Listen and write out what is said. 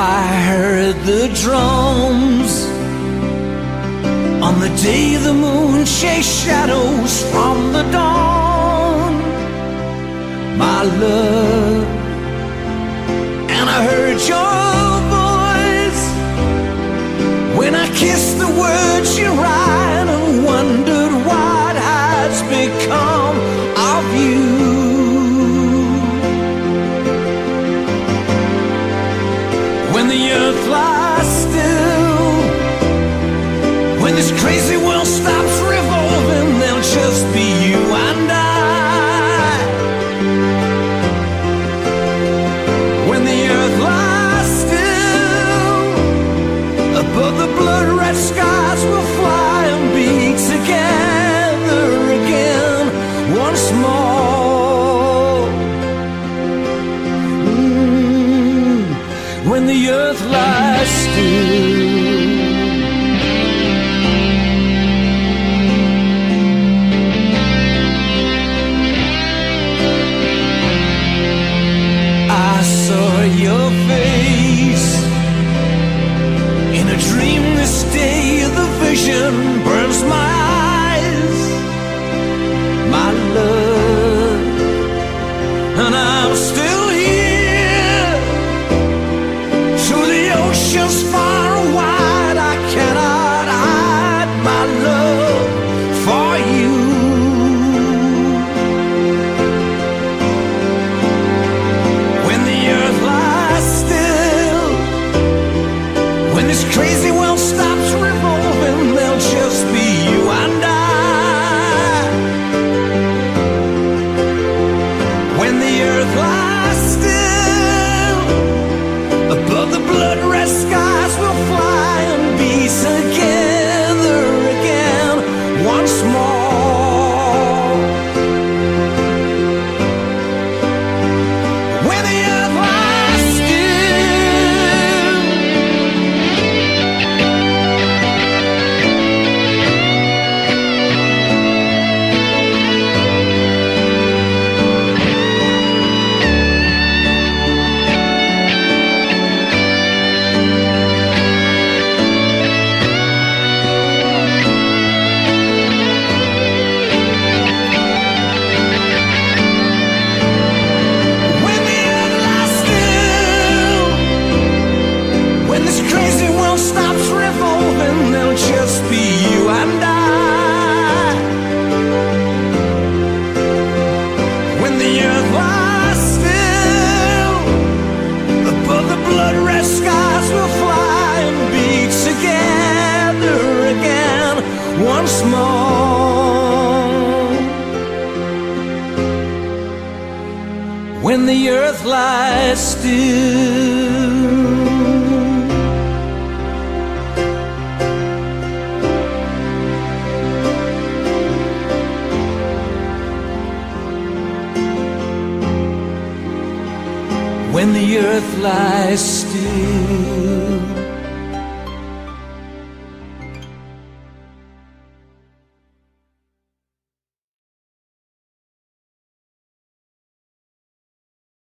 heard the drums on the day the moon chased shadows from the dawn. My love, and I heard your voice when I kissed the words you write and wondered what has become of you. Earth lies still, when this crazy world stops revolving, there'll just be you and I. When the earth lies still, above the blood red skies will fly and be together again once more. The earth lies still. Once once more. when the earth lies still. When the earth lies still.